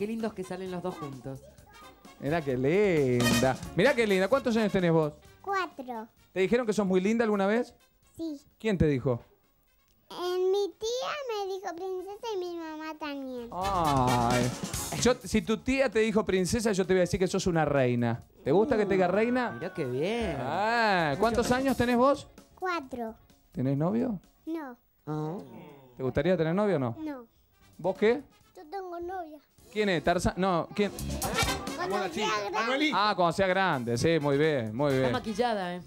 Qué lindos que salen los dos juntos. Mirá qué linda. Mirá qué linda. ¿Cuántos años tenés vos? Cuatro. ¿Te dijeron que sos muy linda alguna vez? Sí. ¿Quién te dijo? En mi tía me dijo princesa y mi mamá también. Ay. Yo, si tu tía te dijo princesa, yo te voy a decir que sos una reina. ¿Te gusta que te diga reina? Mirá qué bien. Ah, ¿Cuántos años tenés vos? Cuatro. ¿Tenés novio? No, Ah. ¿Te gustaría tener novio o no? no. ¿Vos qué? Novia. ¿Quién es? ¿Tarzán? No, ¿quién? Cuando sea grande. Ah, cuando sea grande, sí, muy bien, muy Está bien. maquillada, ¿eh?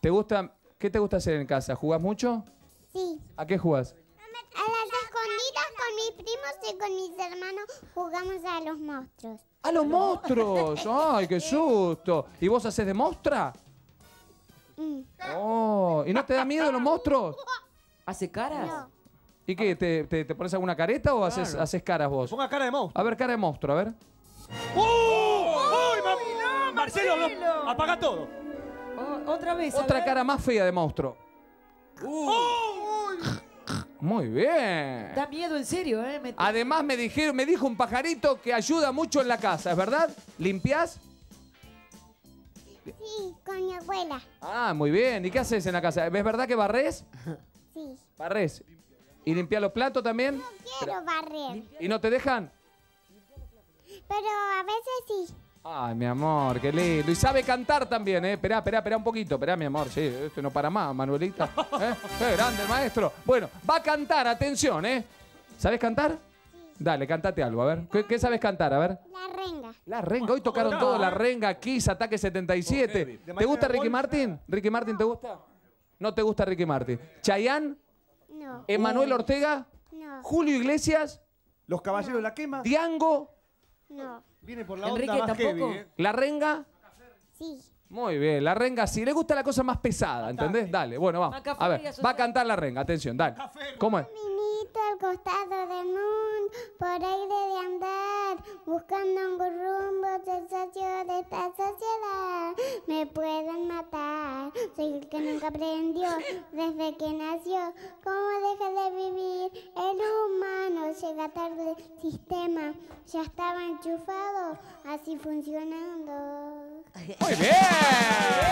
¿Te gusta, qué te gusta hacer en casa? ¿Jugás mucho? Sí. ¿A qué jugás? A las escondidas con mis primos y con mis hermanos jugamos a los monstruos. ¡A los monstruos! ¡Ay, qué susto! ¿Y vos haces de mostra? Mm. Oh, ¿y no te da miedo los monstruos? ¿Hace caras? No. ¿Y qué? ¿Te, te, te pones alguna careta o haces, Claro. haces caras vos? Ponga cara de monstruo. A ver, cara de monstruo, a ver. ¡Oh! ¡Ay, ma- Marcelo, no, apaga todo. Oh, otra vez. a Otra ver. cara más fea de monstruo. ¡Oh! Muy bien. Da miedo, en serio, ¿eh? Me- Además me dijeron, me dijo un pajarito que ayuda mucho en la casa, ¿es verdad? ¿Limpias? Sí, con mi abuela. Ah, muy bien. ¿Y qué haces en la casa? ¿Es verdad que barres? Sí. Barres. ¿Y limpias los platos también? No quiero barrer, ¿Y no te dejan? pero a veces sí. Ay, mi amor, qué lindo. Y sabe cantar también, ¿eh? Esperá, esperá, esperá un poquito. Esperá, mi amor. Sí, este no para más, Manuelita. ¿Eh? Qué grande el maestro. Bueno, va a cantar, atención, ¿eh? ¿Sabes cantar? Dale, cantate algo, a ver. ¿Qué, qué sabes cantar? A ver. La renga. La renga, hoy tocaron todo, la renga, Kiss, Ataque 77. ¿Te gusta Ricky Martin? ¿Ricky Martin te gusta? ¿No te gusta Ricky Martin? ¿Chayanne? No, ¿Emanuel Ortega? no, ¿Julio Iglesias? Los caballeros de la quema ¿Diango? no. viene por la Enrique, onda más ¿tampoco? heavy, ¿eh? ¿La renga? Sí. Muy bien, la renga sí. Le gusta la cosa más pesada, ¿entendés? Dale, bueno, vamos. A ver, va a cantar la renga, atención, dale. ¿Cómo es? Caminito al costado del mundo, por aire de andar, buscando un rumbo sensacio de esta que nunca aprendió desde que nació. ¿Cómo deja de vivir el humano? Llega tarde el sistema, ya estaba enchufado, así funcionando. Muy bien.